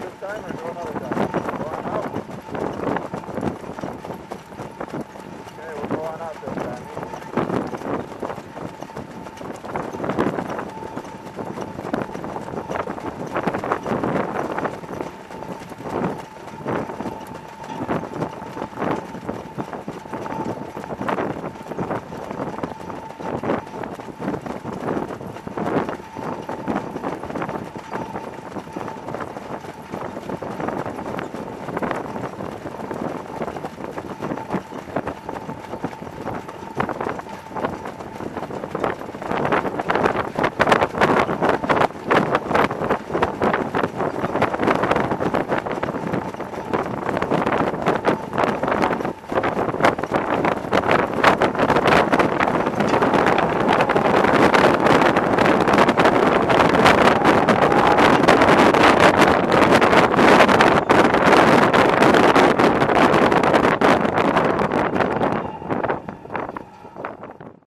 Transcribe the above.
this time or do another time?